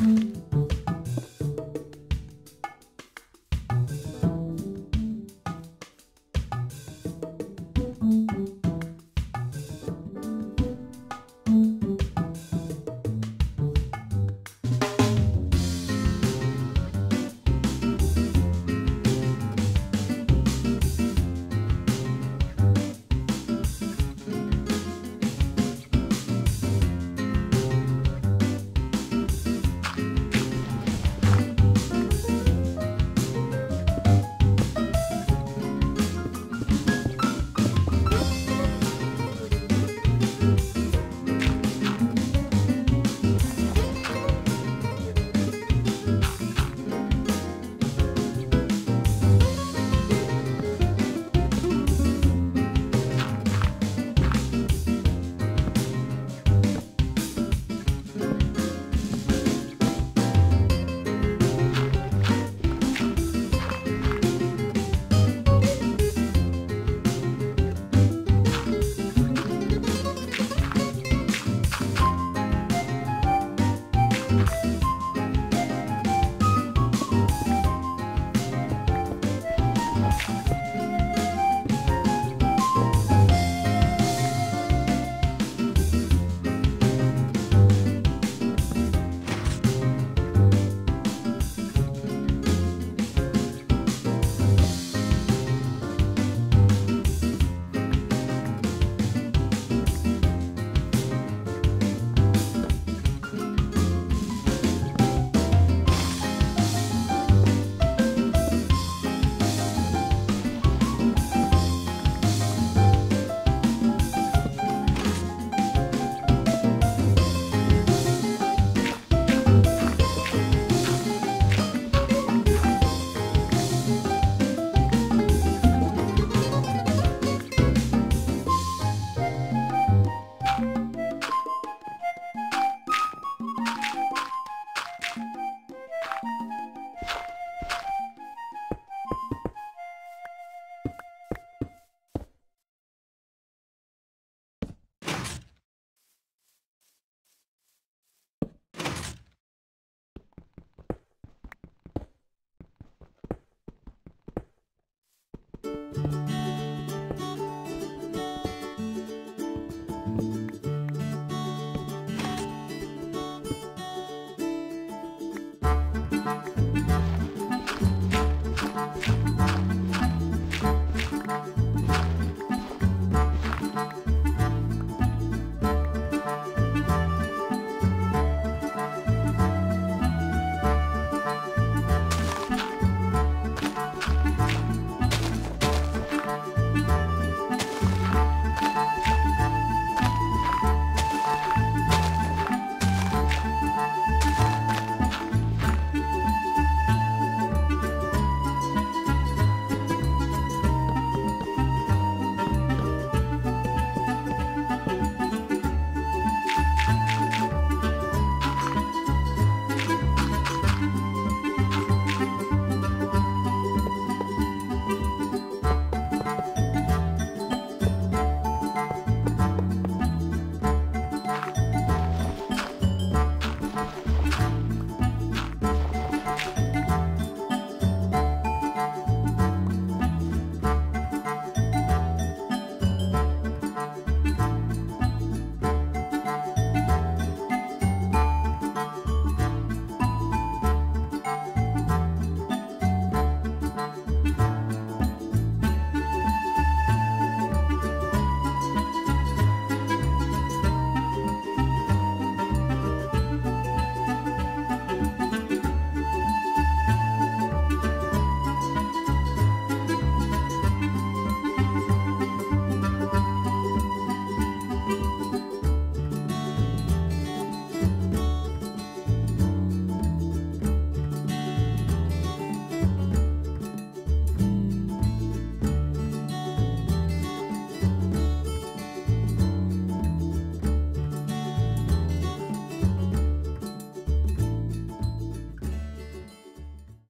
Mm-hmm.